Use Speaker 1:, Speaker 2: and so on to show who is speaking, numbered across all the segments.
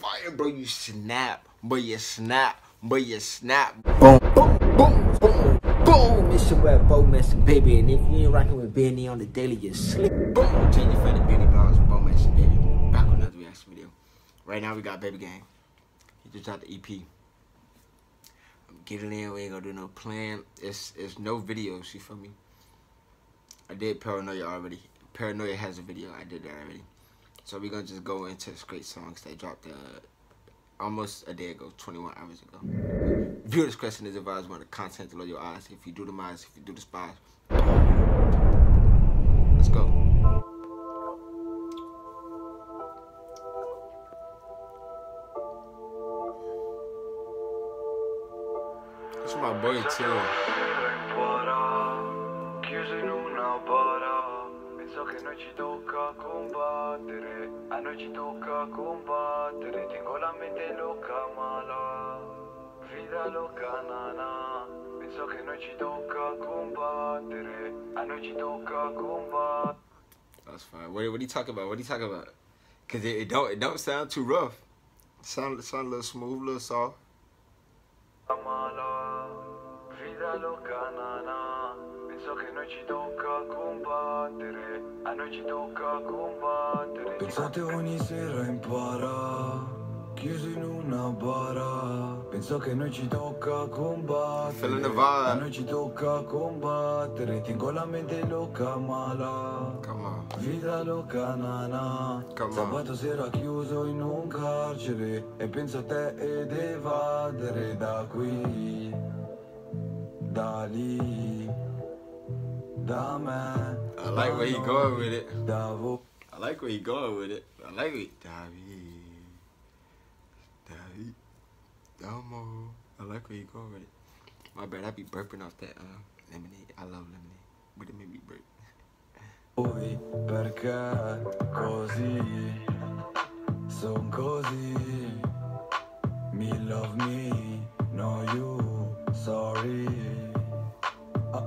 Speaker 1: fire, bro. You snap, but you snap, but you snap.
Speaker 2: Boom, boom, boom, boom, boom. It's your boy Bo Messin, baby. And if you ain't rocking with Benny on the daily, you slip.
Speaker 1: Boom. Change your fan Benny Blogs, Bo Messin, baby. Back on another reaction video. Right now we got Baby Gang. He just dropped the EP. I'm getting in. We ain't gonna do no plan. It's it's no videos. You feel me? I did Paranoia already. Paranoia has a video. I did that already. So we're gonna just go into this great songs that dropped uh, almost a day ago, 21 hours ago. Viewer discretion is advised when the content below your eyes. If you do the minds, if you do the spies. Let's go. That's my boy too.
Speaker 3: Chiuso in una bara Penso che noi ci tocca combattere A noi ci tocca combattere Tengo la mente loca mala Vida loca nana Penso che noi ci tocca combattere A noi ci tocca combattere
Speaker 1: That's fine. What, what are you talking about? What are you talking about? Cause it, it don't it don't sound too rough. It sound it sound a little smooth, a little soft.
Speaker 3: mala Vida loca nana Penso che noi ci tocca combattere A noi ci tocca combattere Pensate ogni sera impara Chiuso in una bara Penso che noi ci tocca combattere
Speaker 1: vibe.
Speaker 3: A noi ci tocca combattere Tengo la mente loca mala
Speaker 1: Come on.
Speaker 3: Vida loca nana
Speaker 1: Come on.
Speaker 3: Sabato sera chiuso in un carcere E penso a te ed evadere da qui Da lì
Speaker 1: I like where he going with it. I like where he going with it. I like it. David. David. Domo. I like where he going with it. My bad, I be burping off that uh, lemonade. I love lemonade. But it made me burp.
Speaker 3: perché così son così me love me no you sorry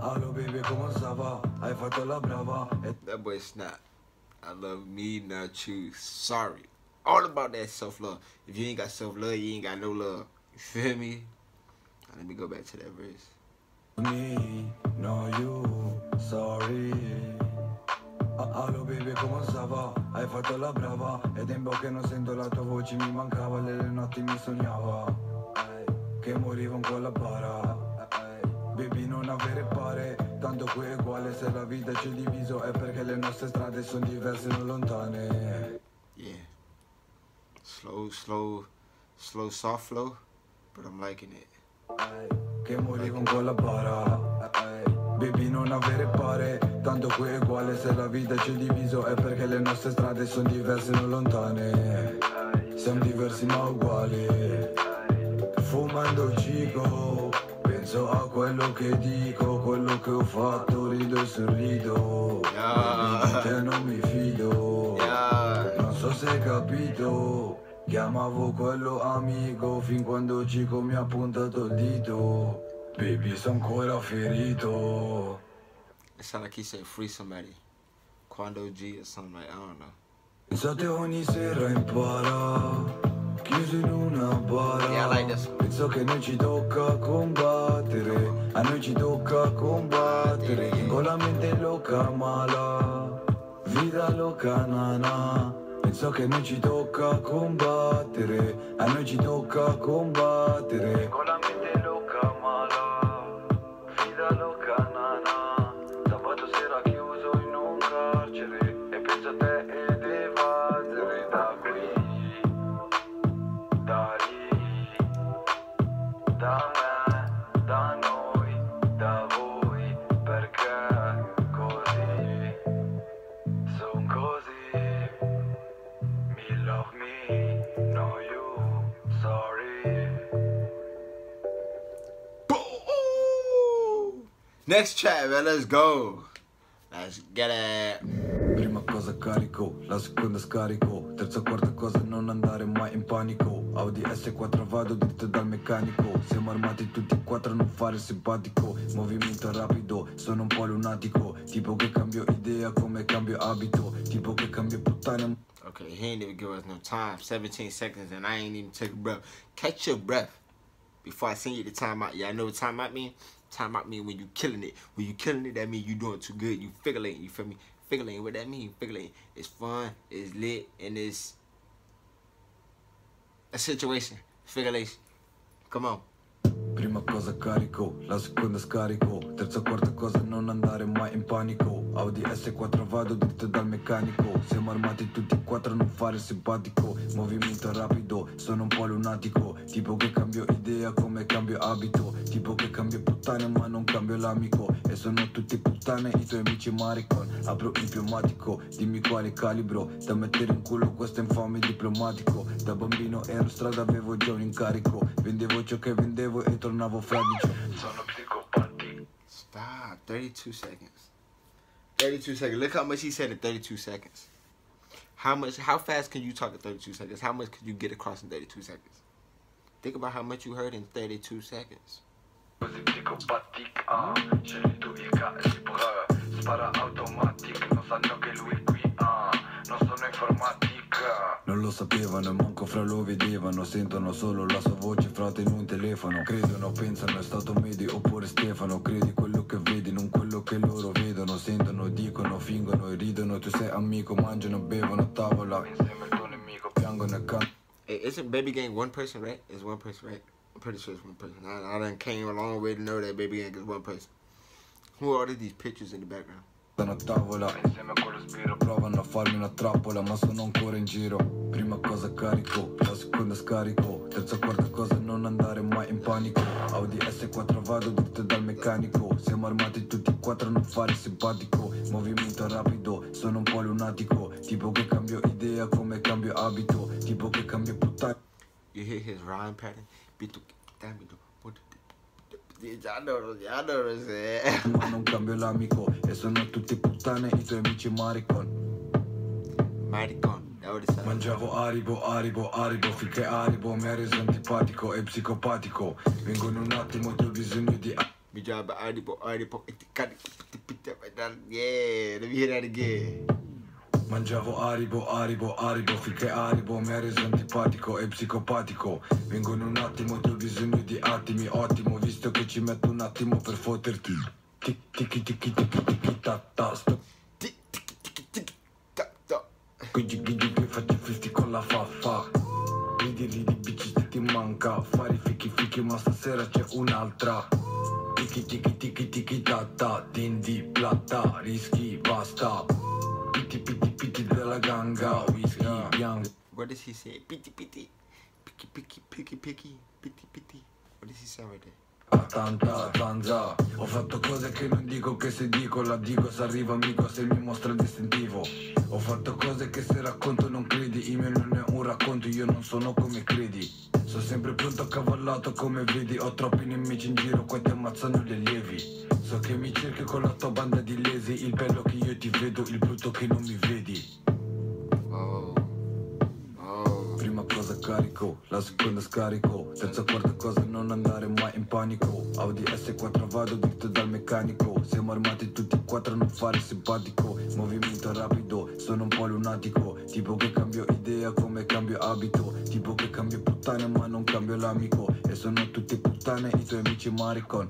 Speaker 3: Allo baby come ça va hai fatto la brava e
Speaker 1: That boy snap. I love me, not you. Sorry. All about that self love. If you ain't got self love, you ain't got no love. You feel me? Now, let me go back to that verse.
Speaker 3: me no you sorry Ah, allo baby come ça va hai fatto la brava ed in bocca non sento la tua voce mi mancava le notti mi sognava che morivo quella bara Ehi, Baby non avere pare. Tanto qui è uguale se la vita ci è diviso. È perché le nostre strade sono diverse non lontane.
Speaker 1: Yeah. Slow, slow, slow, soft flow. But I'm liking it.
Speaker 3: Che morivo in quella bara. Baby non avere pare. Tanto qui è uguale se la vita ci è diviso. È perché le nostre strade sono diverse non lontane. Siamo diversi ma uguali. Fumando cico Penso a quello che dico Quello che ho fatto Rido e sorrido
Speaker 1: Yeah.
Speaker 3: Di te non mi fido
Speaker 1: Yeah.
Speaker 3: Non so se hai capito Chiamavo quello amico Fin quando Cico mi ha puntato il dito Baby sono ancora ferito
Speaker 1: It sound like he said free somebody. Quando G or something like I don't know.
Speaker 3: Pensate ogni sera impara Chiuso in una bara.
Speaker 1: Yeah, like.
Speaker 3: Penso che noi ci tocca combattere. A noi ci tocca combattere. Tengo la mente loca mala. Vida loca nana. Penso che noi ci tocca combattere. A noi ci tocca combattere. Tengo la mente loca
Speaker 1: Next track, man. Let's go. Let's get it.
Speaker 3: Prima cosa carico, la seconda scarico Terza quarta cosa non andare mai in panico Audi S4 vado dritto dal meccanico Siamo armati tutti e quattro non fare simpatico Movimento rapido, sono un po' lunatico Tipo che cambio idea come cambio abito Tipo che cambio puttana
Speaker 1: Okay, he ain't even give us no time. 17 seconds, and I ain't even take a breath. Catch your breath before I send you the timeout. Y'all know what timeout mean? Timeout mean when you killing it. When you killing it, that mean you doing too good. You figurating, you feel me? Figurating, what that mean? Figurating. It's fun, it's lit, and it's a situation. Figulation. Come on.
Speaker 3: Prima cosa carico, la seconda scarico Terza quarta cosa non andare mai in panico. Audi S4 vado dritto dal meccanico. Siamo armati tutti e quattro non fare simpatico. Movimento rapido, sono un po' lunatico. Tipo che cambio idea come cambio abito. Tipo che cambio puttane ma non cambio l'amico. E sono tutti puttane i tuoi amici maricon. Apro il pneumatico, dimmi quale calibro. Da mettere in culo questo infame diplomatico. Da bambino ero strada avevo già un incarico. Vendevo ciò che vendevo e tornavo fradicio. Sono
Speaker 1: Stop. 32 seconds. 32 seconds. Look how much he said in 32 seconds. How much? How fast can you talk in 32 seconds? How much could you get across in 32 seconds? Think about how much you heard in 32 seconds.
Speaker 3: Non lo sapevano e manco fra lo vedevano Sentono solo la sua voce frate in un telefono Credono, pensano è stato Medi oppure Stefano Credi quello che vedi, non quello che loro vedono Sentono, dicono, fingono e ridono Tu sei amico, mangiano, bevono a tavola Insieme al tuo nemico piangono e cantano
Speaker 1: Hey, isn't Baby Gang one person, right? It's one person, right? I'm pretty sure it's one person. I, I done came a long way to know that Baby Gang is one person. Who are all these pictures in the background?
Speaker 3: A tavola. Insieme a quello sbirro provano a farmi una trappola Ma sono ancora in giro. Prima cosa carico, la seconda scarico. Terza quarta cosa non andare mai in panico. Audi S4 vado dritto dal meccanico. Siamo armati tutti e quattro non fare simpatico. Movimento rapido, sono un po' lunatico. Tipo che cambio idea come cambio abito. Tipo che cambio puttana.
Speaker 1: You hear his rhyme pattern? Bitu, damn it, y'all know what I'm saying.
Speaker 3: Ma non cambio l'amico E sono tutti puttane i tuoi amici maricon
Speaker 1: sounds
Speaker 3: Mangiavo Aribo, Aribo, Aribo Finché Aribo mi ha reso antipatico e psicopatico Vengo in un attimo, tu hai bisogno di
Speaker 1: We job by Audible, Audible. Yeah, let me hear that again.
Speaker 3: Mangiavo Aribo, Aribo, Aribo Finché Aribo mi ha reso antipatico e psicopatico Vengo in un attimo, tu hai bisogno di attimi Ottimo, visto che ci metto un attimo per fotterti Tic, tic, tic, tic, tic, tic, ta, ta, sto
Speaker 1: Tick, tick, tick, tick, tock, tock.
Speaker 3: Quindi gigi che faccio fisti con la faffa Ridi ridi bici ti manca Fare fichi fichi ma stasera c'è un'altra Tiki tiki tiki tiki ta ta Tindi plata rischi basta Piti piti piti della ganga Whisky bianco
Speaker 1: What does he say? Pity, pity. Picky, picky, picky, picky. Pity, pity. What does he say right there?
Speaker 3: Tanta zanza. Ho fatto cose che non dico che se dico la dico Se arriva amico se mi mostra il distintivo. Ho fatto cose che se racconto non credi Il mio non è un racconto io non sono come credi. Sono sempre pronto accavallato come vedi Ho troppi nemici in giro qua ti ammazzano gli allievi. So che mi cerchi con la tua banda di lesi Il bello che io ti vedo, il brutto che non mi vedi carico, la seconda scarico. Terza quarta cosa non andare mai in panico. Audi S4 vado dritto dal meccanico. Siamo armati tutti e quattro non fare simpatico. Movimento rapido, sono un po' lunatico. Tipo che cambio idea come cambio abito. Tipo che cambio puttane ma non cambio l'amico. E sono tutti puttane i tuoi amici maricon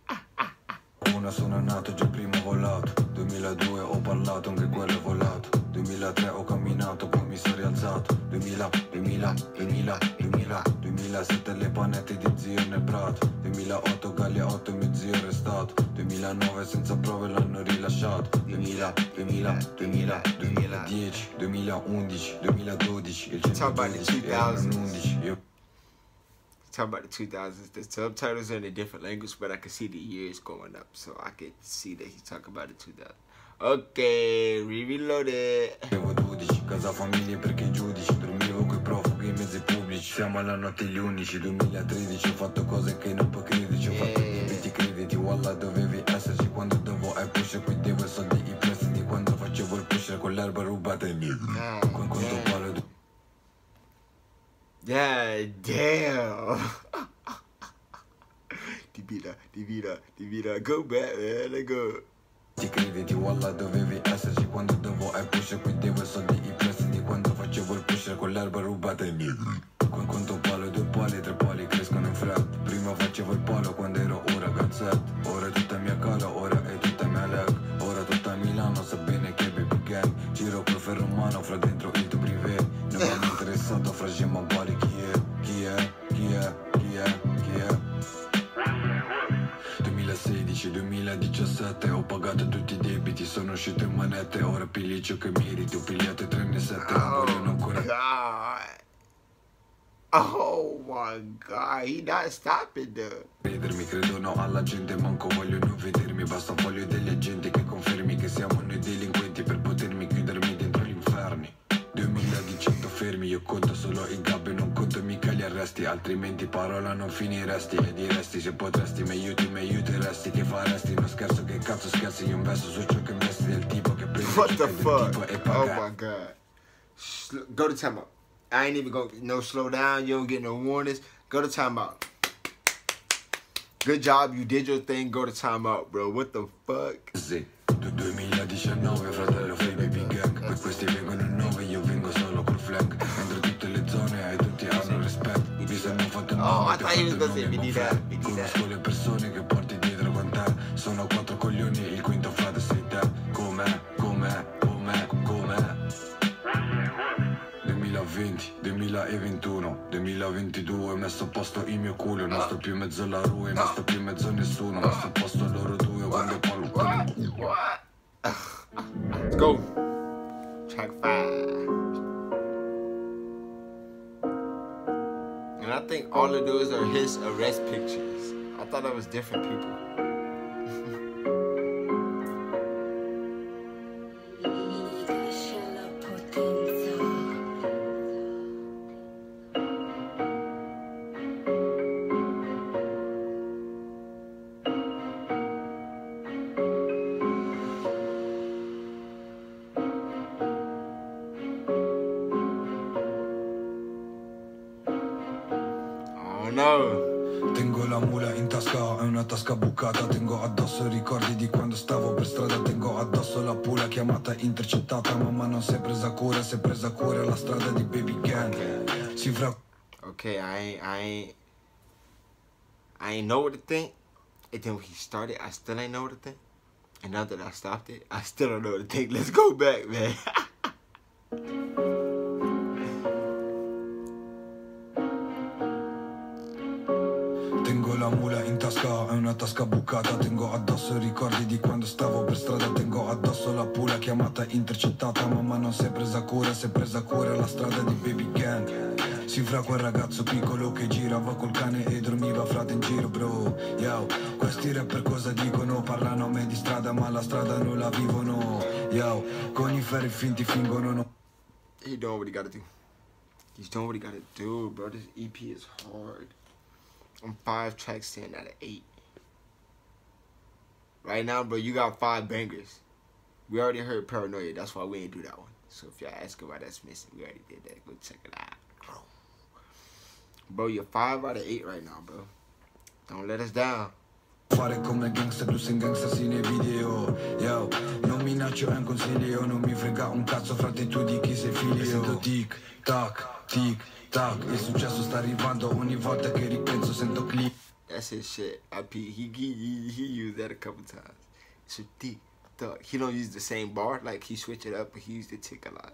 Speaker 3: luna sono nato, già prima volato. 2002 ho parlato, anche quello è volato. 2003 ho camminato, poi mi sono rialzato. 2000, 2000, 2000, 2000 2007 le panette di zio nel prato. 2008 Gallia 8 mio zio è restato 2009 senza prove l'hanno rilasciato. 2000, 2000, 2000, 2010, 2011, 2012 Il 112 erano 11
Speaker 1: talking about the 2000s. The subtitles are in a different language, but I can see the years going up, so I can see that he's talking about the 2000s. Ok, reloaded.
Speaker 3: Avevo 12, casa famiglie perché giudici Dormivo coi profughi in mezzi pubblici Siamo alla notte gli unici 2013 ho fatto cose che non puoi crederci Ho fatto
Speaker 1: Yeah.
Speaker 3: debiti crediti Wallah dovevi esserci Quando dovevo ai push qui devo soldi i prestiti Quando facevo il pusher con l'erba rubata ai miei
Speaker 1: God
Speaker 3: Con conto
Speaker 1: God damn. Divina, divina, divina. Go back, man. Let go.
Speaker 3: Ti crediti, wallah dovevi esserci Quando dovevo ai push qui devo i soldi i prestiti Quando facevo il pusher con l'erba rubata ai negri Con conto palo, due pali, tre pali crescono in fretta Prima facevo il palo quando ero un ragazzetto uscito in manette, ora pigli ciò che meriti, ho pigliato 3 e 7, ma vogliono ancora
Speaker 1: God. Oh my God. He not stopping though.
Speaker 3: credermi, credono alla gente, manco vogliono vedermi, basta voglio degli agenti che confermi che siamo noi delinquenti per potermi chiudermi dentro gli inferni. 2018 fermi, io conto solo i gabbi, non conto mica gli arresti, altrimenti parola non finiresti e diresti se potresti mi aiuti, mi aiuteresti, che faresti, non scherzo, che cazzo scherzi, io investo su ciò che investi del tipo che prende
Speaker 1: What the fuck? Oh my God. Go to timeout. I ain't even gonna no slow down. You don't get no warnings. Go to timeout. Good job. You did your thing. Go to timeout, bro. What the fuck?
Speaker 3: 2019 fratello fai baby gang Per questi
Speaker 1: say
Speaker 3: il nome,
Speaker 1: Bidi
Speaker 3: mon
Speaker 1: that,
Speaker 3: frère.
Speaker 1: Bidi that.
Speaker 3: Conosco le persone che porti dietro con te Sono quattro coglioni il quinto frate sei te Com'è, com'è, com'è, com'è 2020, 2021, 2022 Ho messo a posto il mio culo Non sto più in mezzo alla rua Non sto più in mezzo a nessuno Non sto a posto loro due Quando parlo con il culo?
Speaker 1: Let's go. Track five. I think all of those are his arrest pictures. I thought that was different people.
Speaker 3: Addosso la pula chiamata intercettata Mamma non si è presa cura, si è presa cura la strada di baby gang.
Speaker 1: Okay, I ain't, I ain't, I ain't know what to think. And then when he started, I still ain't know what to think. And now that I stopped it, I still don't know what to think. Let's go back, man.
Speaker 3: Tengo la mula tasca, è una tasca bucata Tengo addosso i ricordi di quando stavo per strada Tengo addosso la pula chiamata intercettata Mamma non si è presa cura, si è presa cura la strada di baby gang Si fra quel ragazzo piccolo che girava col cane e dormiva frate in giro bro Yo, questi rapper cosa dicono? Parlano a me di strada ma la strada non la vivono Yo, con i ferri finti fingono no
Speaker 1: he doing what he gotta do. He's doing what gotta do, bro. This EP is hard. I'm five tracks in out of eight. Right now, bro, you got five bangers. We already heard Paranoia. That's why we ain't do that one. So if y'all asking why that's missing, we already did that. Go check it out. Bro, you're five out of eight right now, bro. Don't let us down.
Speaker 3: Fare come gangster, tu sei gangster sì nei video Yo, non minaccio è un consiglio Non mi frega un cazzo frate tu di chi sei figlio Sento tic, tac, tic, tac Il successo sta arrivando ogni volta che ripenso sento click
Speaker 1: That's his shit. I pe- he he he, he used that a couple times. So tick tock. He don't use the same bar. Like he switch it up, but he used the tick a lot.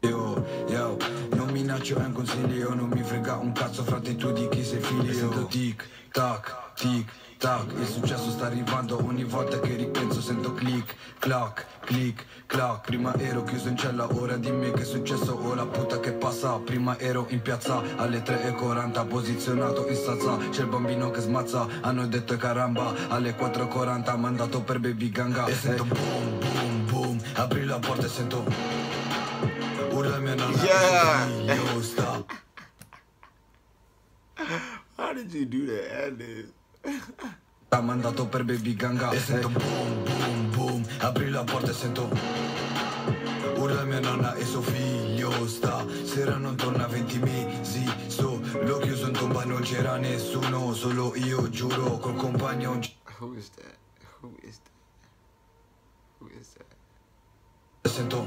Speaker 3: Yo, yo, non minaccio è un consiglio Non mi frega un cazzo frate tu di chi sei figlio Sento tic, tac, tic, tac Il successo sta arrivando ogni volta che ripenso sento click, clac, click, clac Prima ero chiuso in cella, ora dimmi che è successo. Ho la puta che passa, prima ero in piazza Alle 3.40 posizionato in stanza C'è il bambino che smazza, hanno detto caramba Alle 4.40 mandato per baby ganga. E sento boom, boom, boom Apri la porta e sento Urla mia nonna
Speaker 1: Yeah. How did you do that?
Speaker 3: Ha mandato per baby ganga E sento boom boom boom Apri la porta e sento Urla mia nonna e suo figlio sta Sera non torna 20 mesi Solo chiuso in tomba non c'era nessuno Solo io giuro col compagno
Speaker 1: Who is that? Who is that? Who is that?
Speaker 3: Sento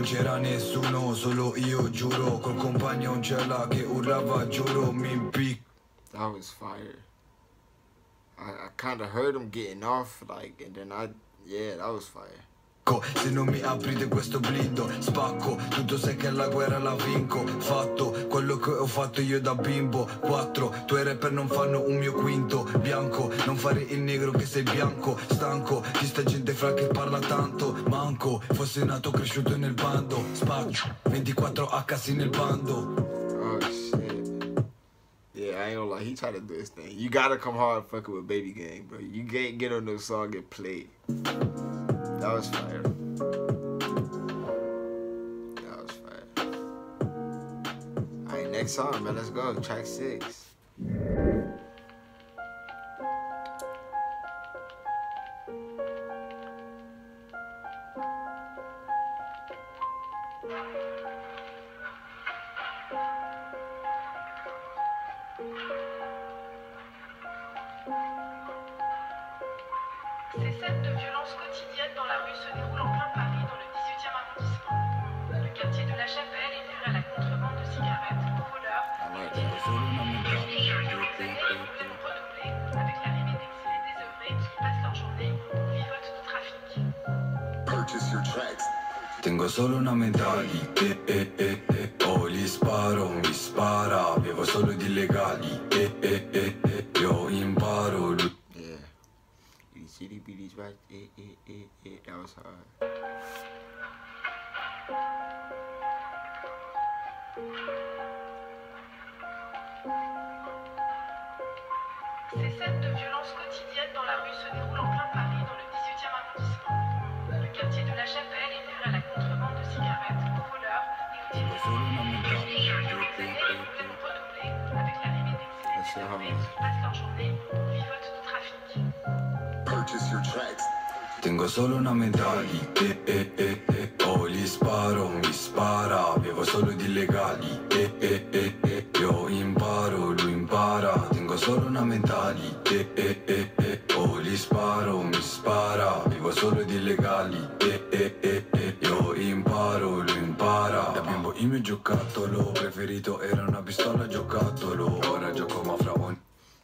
Speaker 3: non c'era nessuno Solo io giuro col compagno Che urlava giuro mi
Speaker 1: That was fire. I, I kind of heard him getting off, like, and then I, yeah, that was fire.
Speaker 3: Se non mi aprite questo blindo Spacco, tutto sai che la guerra la vinco. Fatto quello che ho fatto io da bimbo. Quattro, tuoi rapper non fanno un mio quinto. Bianco, non fare il negro che sei bianco. Stanco, di sta gente fra che parla tanto. Manco, fosse nato cresciuto nel bando. Spaccio, 24 HC nel bando.
Speaker 1: Oh I ain't gonna lie. He tried to do his thing. You gotta come hard fucking with Baby Gang, bro. You can't get on this song and play. That was fire. That was fire. Alright, next song, man. Let's go. Track six. Right. Eh, eh, eh. That was hard.
Speaker 4: Ces scènes de violence quotidienne dans la rue se déroulent en plein Paris, dans le 18e arrondissement. Le quartier de la Chapelle est livré à la contrebande de cigarettes, aux voleurs et aux dealers. Depuis quelques années, renouveler avec l'arrivée d'exilés
Speaker 3: Tengo solo una mentali, eh, eh, eh, eh. Oh, gli sparo, mi spara, bevo solo di illegali, eh, eh, eh, eh. Io imparo, lui impara, tengo solo una mentali, eh, eh, eh, eh. Oh, gli sparo, mi spara, vivo solo di illegali, eh, eh, eh, eh. Io imparo, lui impara. Da bimbo il mio giocattolo preferito era una pistola giocattolo, ora gioco ma fra ogni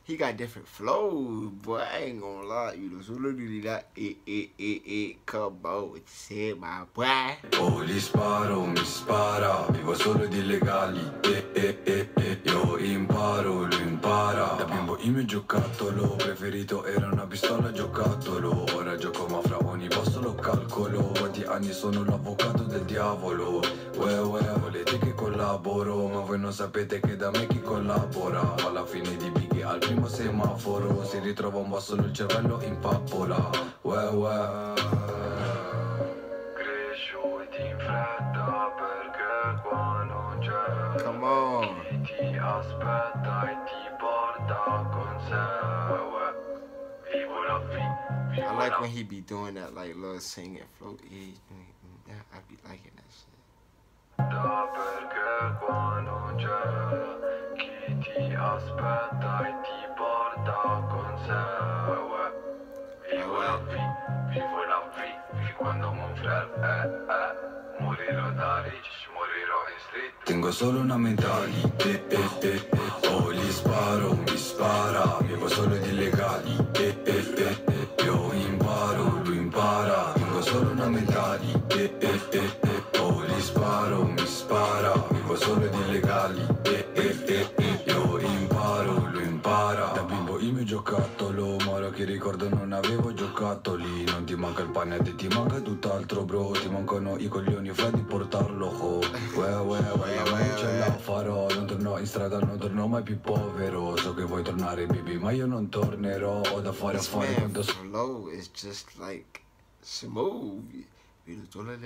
Speaker 1: He got different flows, boy. I ain't gonna lie, you know. So literally that eh eh eh eh come on you said, my boy.
Speaker 3: Oh, gli sparo, mi spara, vivo solo di illegali, eh, eh, eh, eh. Io imparo, lui impara. Da bimbo il mio giocattolo preferito era una pistola giocattolo. Ora gioco ma fra ogni posto lo calcolo. Quanti anni sono l'avvocato del diavolo? Uè, uè, volete che collaboro, ma voi non sapete che da me chi collabora. Alla fine di Biggie al primo semaforo si ritrova un po' solo il cervello in pappola. Uè, uè. Cresciuti in fretta perché qua non c'è
Speaker 1: Come on.
Speaker 3: chi ti aspetta e ti porta con sé. uè. Vivo la vi-
Speaker 1: I like when he be doing that like little singing float. Yeah, mm, yeah, I be liking that shit.
Speaker 3: Ti aspetta e ti porta con sé. Vivo la vi- vivo la vi- vi quando mon frère eh, eh. Morirò da rich, morirò in street Tengo solo una mentali, eh, eh, eh, eh. Oh, gli sparo, mi spara Vivo solo di illegali, eh, eh, eh, manca il pane e ti manca tutt'altro bro. Ti mancano i coglioni fra di portarlo ho. Uè uè uè la mai ce la farò Non torno in strada, non torno mai più povero. So che vuoi tornare baby ma io non tornerò. Ho da fare
Speaker 1: This
Speaker 3: affari
Speaker 1: man
Speaker 3: quando so
Speaker 1: flow is just like smooth. Vedo solo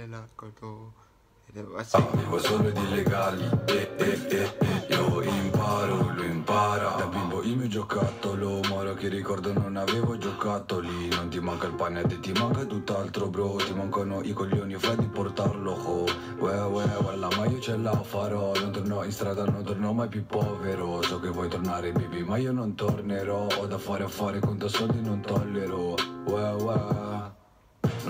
Speaker 3: Vivo solo di legali, eh, eh, eh, eh. Io imparo, lui impara. Da bimbo il mio giocattolo Ma ora che ricordo non avevo giocattoli Non ti manca il pane e ti manca tutt'altro bro. Ti mancano i coglioni fra di portarlo ho Uè uè uè ma io ce la farò. Non torno in strada, non torno mai più povero. So che vuoi tornare baby ma io non tornerò. Ho da fare affari, conto soldi non tollero Uè uè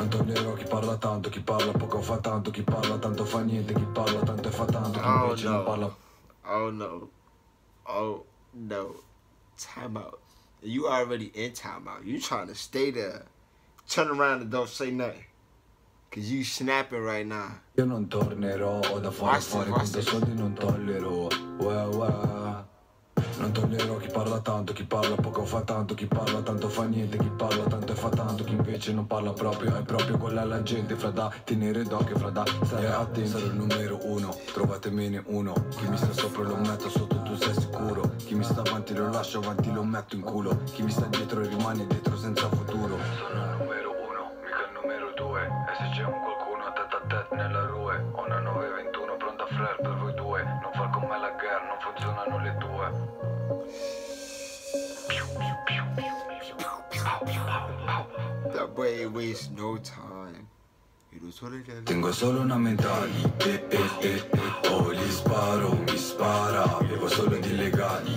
Speaker 3: non tollerò chi parla tanto, chi parla poco fa tanto, chi parla tanto fa niente, chi parla tanto e fa tanto, chi
Speaker 1: Oh
Speaker 3: invece non parla
Speaker 1: no. Oh no. Oh no. Time out. You already in timeout. You trying to stay there. Turn around and don't say nothing. Cause you snapping right now.
Speaker 3: Io non tornerò, da fare
Speaker 1: Watch this,
Speaker 3: affari,
Speaker 1: watch
Speaker 3: conto
Speaker 1: this.
Speaker 3: soldi non tollero, uè uè. Non tollerò chi parla tanto, chi parla poco fa tanto, chi parla tanto fa niente, chi parla tanto e fa tanto, chi invece non parla proprio, è proprio quella la gente, fra da tenere d'occhio, fra da stare attenti. Sarò il numero uno, trovatemene uno, chi mi sta sopra lo metto sotto, tu sei sicuro, chi mi sta avanti lo lascio avanti, lo metto in culo, chi mi sta dietro rimane dietro senza futuro. Sono il numero uno, mica il numero due, e se c'è un qualcuno a tête a tête nella rue, ho una 921 pronta frère per voi due, non far con me la guerra, non funzionano le tue.
Speaker 1: That boy ain't waste no time.
Speaker 3: Tengo solo una mentali, eh eh eh eh Oh gli sparo, mi spara Bevo solo di legali,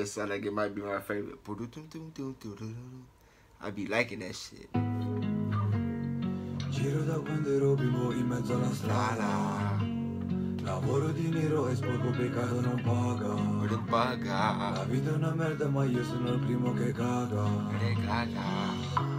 Speaker 1: This sound like it might be my favorite. I be liking that shit.
Speaker 3: Giro da quando ero vivo in mezzo alla strada. Lavoro di nero e sporco peccato non paga
Speaker 1: With the
Speaker 3: La vita è una merda ma io sono il primo che caga
Speaker 1: the gaga.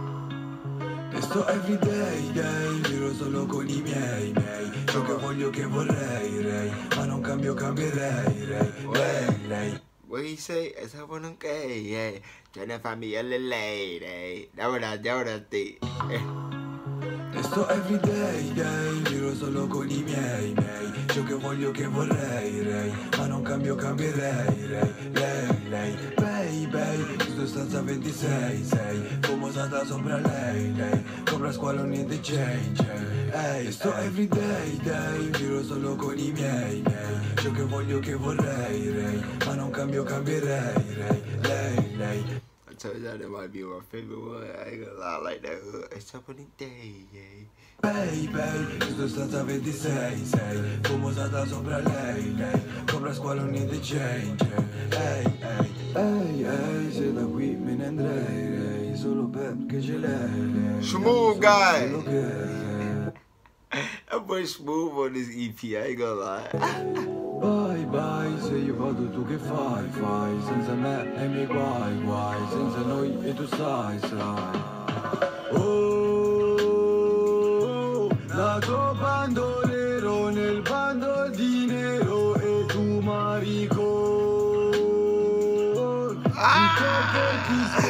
Speaker 3: E sto everyday, day, giro solo con i miei, miei Ciò che voglio che vorrei, rei Ma non cambio, cambierei, rei Lei, lei
Speaker 1: What say? It's up on them gay, yeah. Trying to find me a little lady. That what I, that what
Speaker 3: day, giro solo con i miei, miei Ciò che voglio che vorrei, rei Ma non cambio, cambierei, rei Lei, lei, baby In sostanza 26, sei Famosata sopra lei, lei Compra squalo, niente change, ehi sto everyday, day, giro solo con i miei, miei Ciò che voglio che vorrei, rei Ma non cambio, cambierei, rei Lei, lei
Speaker 1: you that might be my favorite one. I ain't gonna lie like that. It's the day, yeah.
Speaker 3: Baby, in sostanza 26, sei Famosata sopra lei, lei Compra squalo niente change Ehi, ehi,
Speaker 1: Smooth guy. that boy smooth on this EP, I ain't gonna lie.
Speaker 3: bye bye, io vado tu che fai, fai, senza me e mi guai, guai, senza noi e tu sai, sai. Oh, la tua bandola.
Speaker 5: Jesus.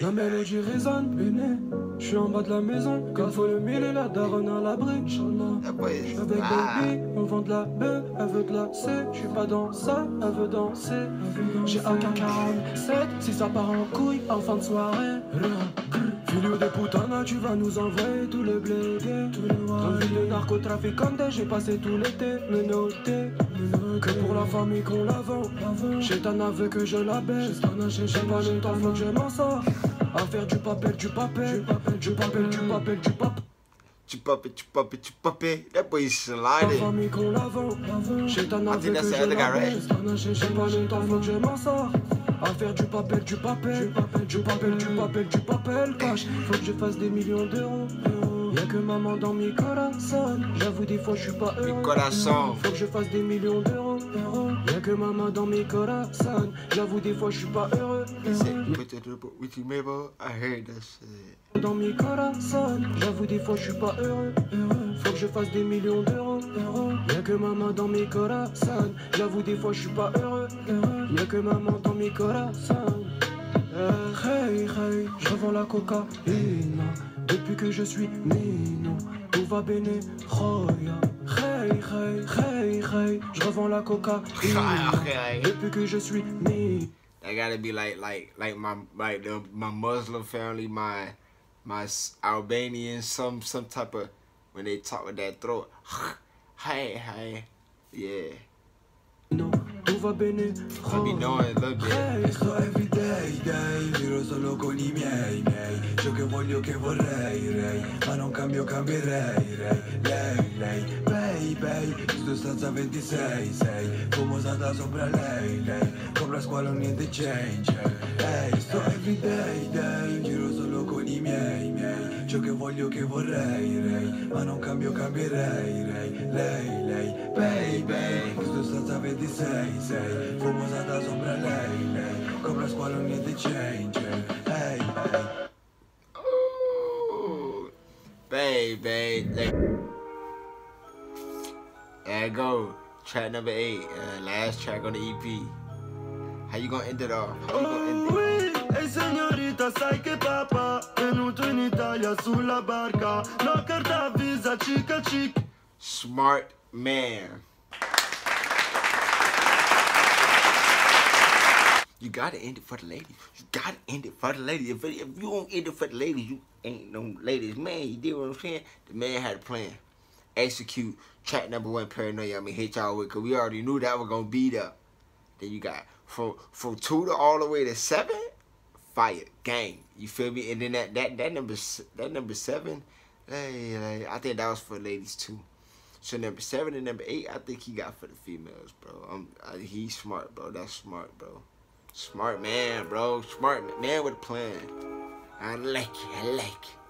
Speaker 5: La mélodie résonne, béné. Je suis en bas de la maison, car faut le mille et la daronne à l'abri. Inch'Allah.
Speaker 1: That boy is
Speaker 5: Avec
Speaker 1: ah.
Speaker 5: baby, on vend de la B, elle veut de la C, je suis pas dans ça, elle veut danser. J'ai AK-47, si ça part en couille, en fin de soirée. Filio de putana, tu vas nous envoyer tous les blédés. Dans le ville de narcotrafiquante, j'ai passé tout l'été, mais noté. Que pour la famille qu'on la vend. Chez ta veut que je la baisse. J'ai pas le temps, faut que je m'en sors. À faire du papel, du papel, du papel, du papel, du papel.
Speaker 1: Tu pop it. That boy is sliding. I think
Speaker 5: que
Speaker 1: that's the
Speaker 5: je
Speaker 1: other guy, right?
Speaker 5: À faire du papel, du papel, du papel, du papel, du papel, cash. Faut que je fasse des millions d'euros. Y'a que maman dans mes corazones. J'avoue, des fois, je suis pas heureux. Faut que je fasse des millions d'euros. Y'a que maman dans mes corazones. J'avoue, des fois, je suis pas heureux. Dans mes corazones. J'avoue, des fois, je suis pas heureux. Faut que je fasse des millions d'euros. Y'a que maman dans mes corazones. J'avoue, des fois, je suis pas heureux. Y'a que maman dans mes corazones. Eh, Hey, hey, je revends la cocaïne depuis que je suis mino. Tout va bene, roya. Hey, hey, hey, hey, je revends la
Speaker 1: Okay.
Speaker 5: depuis que je suis mino.
Speaker 1: That gotta be like like like my like the my Muslim family, my my Albanian, some some type of when they talk with that throat. Hey hey, yeah.
Speaker 5: Tout va bene,
Speaker 1: I knowing a little bit.
Speaker 5: Hey, Sto
Speaker 6: everyday, day, giro solo con i miei, miei. Ciò che voglio che vorrei, rei. Ma non cambio, cambierei, rei. Lei, lei, baby Sto stanza 26, sei. Famosata sopra lei, lei. Compra squalo, niente change Ehi, sto everyday, day. Giro solo con i miei, miei Ciò che voglio che vorrei, rei Ma non cambio, cambierei, rei Lei, lei, baby Sto stanza 26, sei Famosata sopra lei, lei Compra squalo, niente change ehi
Speaker 1: Ooh, baby. There you go. Track number eight, uh, last track on the EP. How you gonna end it off? How you gonna end it?
Speaker 6: Ui, sulla barca carta visa, cica cic
Speaker 1: Smart man. You gotta end it for the ladies. You gotta end it for the ladies. If, if you don't end it for the ladies, you ain't no ladies man. You did what I'm saying? The man had a plan. Execute track number one paranoia. I mean, hit y'all with, cause we already knew that was gonna be there. Then you got from from two to all the way to seven. Fire gang. You feel me? And then that that that number that number seven. Hey, I think that was for ladies too. So number seven and number eight, I think he got for the females, bro. I, he's smart, bro. That's smart, bro. Smart man, bro. Smart ma- man with a plan. I like it. I like it.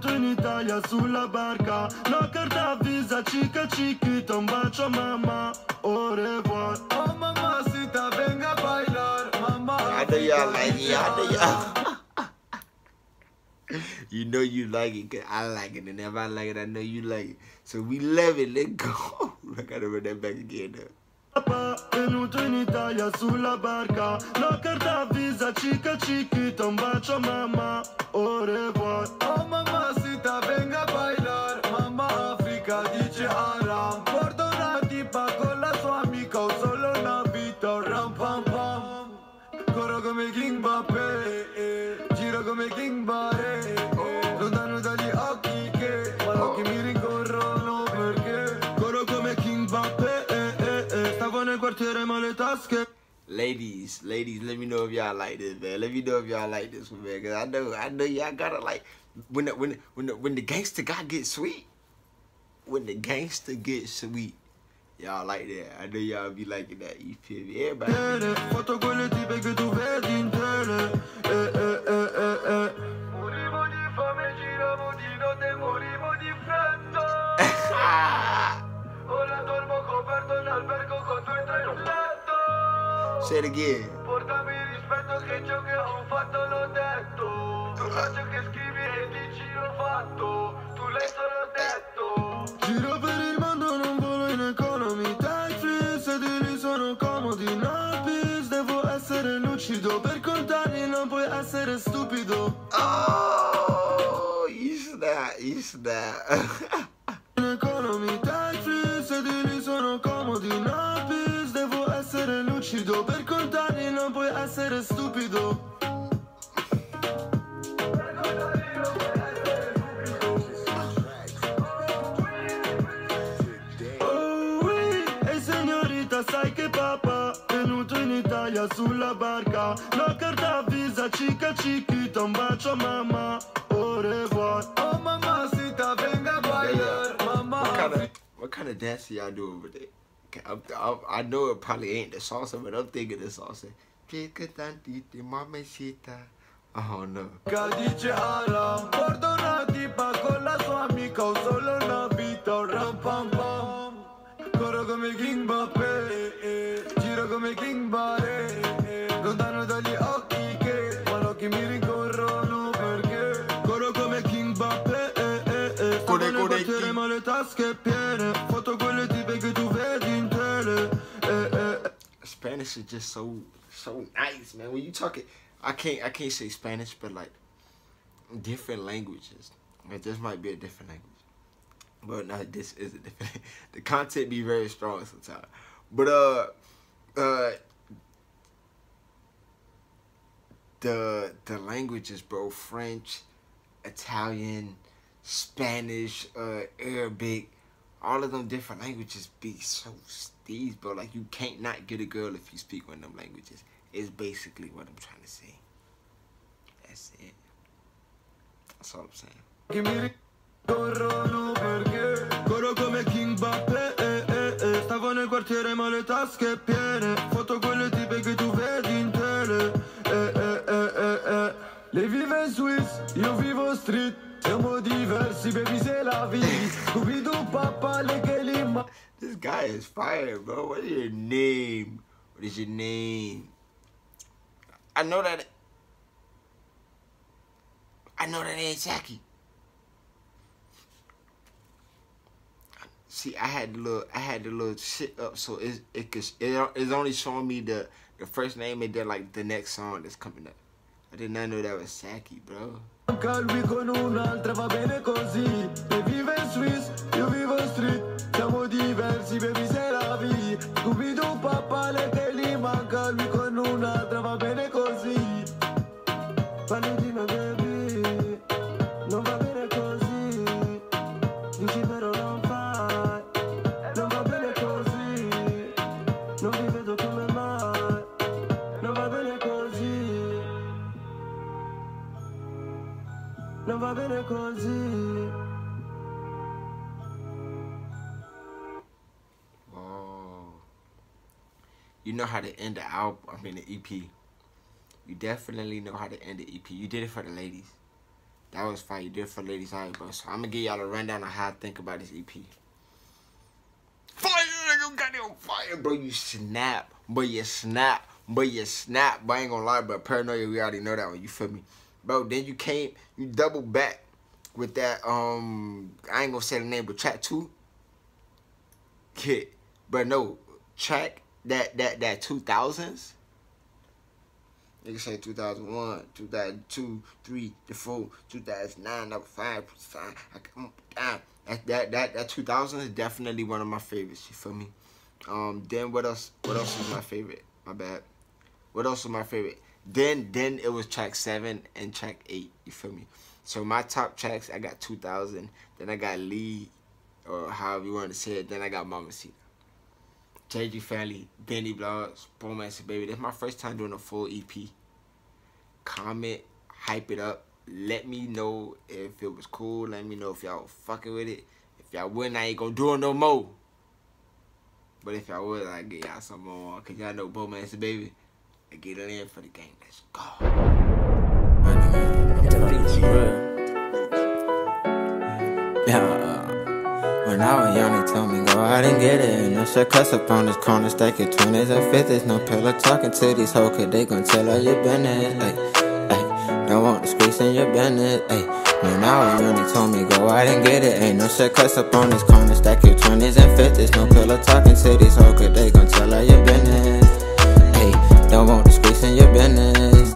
Speaker 6: Venuto in Italia sulla barca La carta visa, cica ciquita, un bacio a mamma Au revoir Oh venga a bailar Mamma
Speaker 1: I know y'all like it. I know y'all. you know you like it, 'cause I like it. And if I like it, I know you like it. So we love it. Let's go. I gotta run that back again, though.
Speaker 6: Papà venuto in Italia sulla barca. La carta visa, cica ciquita, un bacio a mamma. Au revoir Oh mamma, sita, venga
Speaker 1: Ladies, ladies, let me know if y'all like this, man. Let me know if y'all like this one, man. Cause I know, I know y'all gotta like when the when the, when the, when the gangster guy gets sweet. When the gangster gets sweet, y'all like that. I know y'all be liking that. You feel me? Everybody.
Speaker 6: Tele,
Speaker 1: Serghi.
Speaker 6: Portami rispetto che ciò che ho fatto l'ho detto. Tu faccio che scrivi e dici l'ho fatto. Tu l'hai solo detto. Giro per il mondo, non
Speaker 1: volo
Speaker 6: in economy. Taxi, sedili sono comodi. Napis, devo essere lucido. Per contarli non puoi essere stupido. Oh,
Speaker 1: is that, is that. I'm, I know it probably ain't the salsa, but I'm thinking the salsa. Oh no.
Speaker 6: dice ala Porto una tipa con la sua amica solo una vita Ram pam pam. Come King Mbappé eh, Giro come King Bare eh, dagli occhi che Ma l'occhi mi
Speaker 1: Spanish is just so so nice, man. When you talk it, I can't I can't say Spanish, but like different languages. Like this might be a different language, but no, this is a different. the content be very strong sometimes, but uh, uh, the the languages, bro, French, Italian, Spanish, uh, Arabic, all of them different languages be so steez, bro. Like you can't not get a girl if you speak one of them languages. Is basically what I'm trying to say. That's it. That's all I'm saying.
Speaker 6: Corro come King Mbappé eh, eh, eh. Stavo nel quartiere ma le tasche piene Foto quelle tipe che tu vedi in tele eh, eh, eh, eh, eh. Vive in Swiss, io vivo street Diversi, baby la che
Speaker 1: This guy is fire, bro. What is your name? What is your name? I know that. I know that ain't Jackie. See, I had the little, I had the little shit up, so it it, it's only showing me the the first name and then like the next song that's coming up. I did not know that was Saki, bro.
Speaker 6: Manca lui con un'altra va bene così. Lei vive in Swiss, io vivo in street. Siamo diversi, baby se la vi. Scooby-Doo, papà, le che li manca Lui
Speaker 1: know how to end the album, I mean the EP. You definitely know how to end the EP. You did it for the ladies. That was fine. You did it for the ladies, alright, bro. So I'm gonna give y'all a rundown on how I think about this EP. Fire, nigga, goddamn fire, bro. You snap, but you snap, but you snap. But I ain't gonna lie, but paranoia, we already know that one. You feel me, bro? Then you came, you double back with that. Um, I ain't gonna say the name, but track two hit. But no, track that that that two thousands. Nigga say 2001, 2002, 3, the 4, 2009, number 5, 5, I. That, that, that, that 2000 is definitely one of my favorites, you feel me? Um, then what else, what else is my favorite? My bad. What else was my favorite? Then, then it was track 7 and track 8, you feel me? So my top tracks, I got 2000, then I got Lee, or however you want to say it, then I got Mama Cita. JG Family, Benny Blogs, Bromance Baby. That's my first time doing a full EP. Comment, hype it up. Let me know if it was cool. Let me know if y'all fucking with it. If y'all wouldn't, I ain't gonna do it no more. But if y'all would, I get y'all some more. Cause y'all know Bromance Baby. I get it in for the game. Let's go.
Speaker 7: Yeah, uh, when I was young, they told me go out and get it. No shit cuss up on this corner, stack your 20s and 50s. No pillow talking to these hoes, cause they gon' tell all your business. Ay, ay, don't want disgrace in your business. Ay, when I was young, they told me go out and get it. Ain't no shit cuss up on this corner, stack your 20s and 50s. No pillow talking to these hoes, cause they gon' tell all your business. Hey,
Speaker 1: don't want to squeeze in your business.